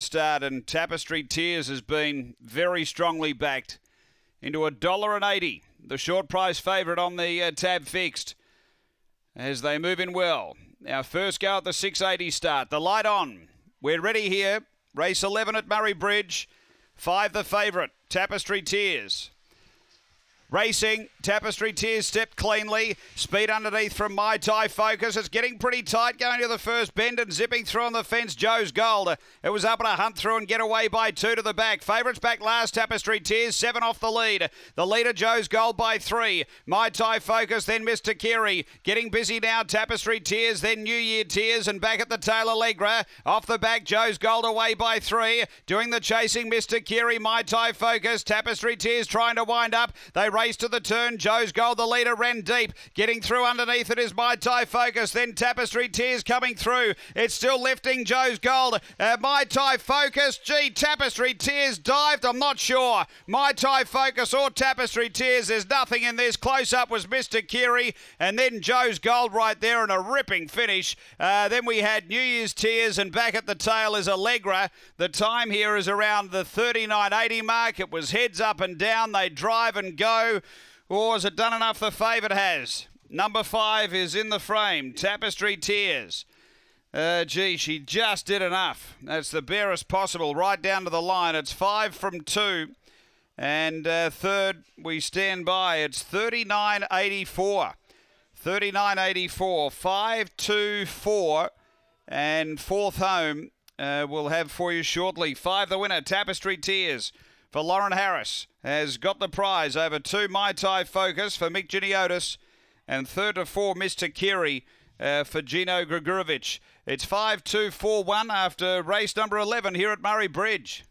start and Tapestry Tears has been very strongly backed into a dollar and eighty. The short price favourite on the uh, tab fixed as they move in well. Our first go at the 680 start. The light on. We're ready here. Race 11 at Murray Bridge. Five the favourite. Tapestry Tears. Racing, Tapestry Tears stepped cleanly. Speed underneath from My Tie Focus. It's getting pretty tight going to the first bend and zipping through on the fence. Joe's Gold. It was up and a hunt through and get away by two to the back. Favourites back last, Tapestry Tears, seven off the lead. The leader, Joe's Gold by three. My Tie Focus, then Mr. Kiri. Getting busy now, Tapestry Tears, then New Year Tears, and back at the tail, Allegra. Off the back, Joe's Gold away by three. Doing the chasing, Mr. Kiri, My Tie Focus. Tapestry Tears trying to wind up. They race to the turn. Joe's Gold, the leader, ran deep. Getting through underneath it is My Tai Focus. Then Tapestry Tears coming through. It's still lifting Joe's Gold. Uh, My Tai Focus. Gee, Tapestry Tears dived. I'm not sure. My Tai Focus or Tapestry Tears. There's nothing in this. Close up was Mr. Kiri. And then Joe's Gold right there and a ripping finish. Uh, then we had New Year's Tears and back at the tail is Allegra. The time here is around the 39.80 mark. It was heads up and down. They drive and go. Or has it done enough? The favourite has. Number five is in the frame. Tapestry Tears. Uh, gee, she just did enough. That's the barest possible, right down to the line. It's five from two. And uh, third, we stand by. It's 39.84. 39.84. 5 2 4. And fourth home uh, we'll have for you shortly. Five the winner, Tapestry Tears for Lauren Harris has got the prize over two Mai Tai Focus for Mick Giniotis and third to four Mr. Kiri uh, for Gino Gregorovic. It's 5 2 4 1 after race number 11 here at Murray Bridge.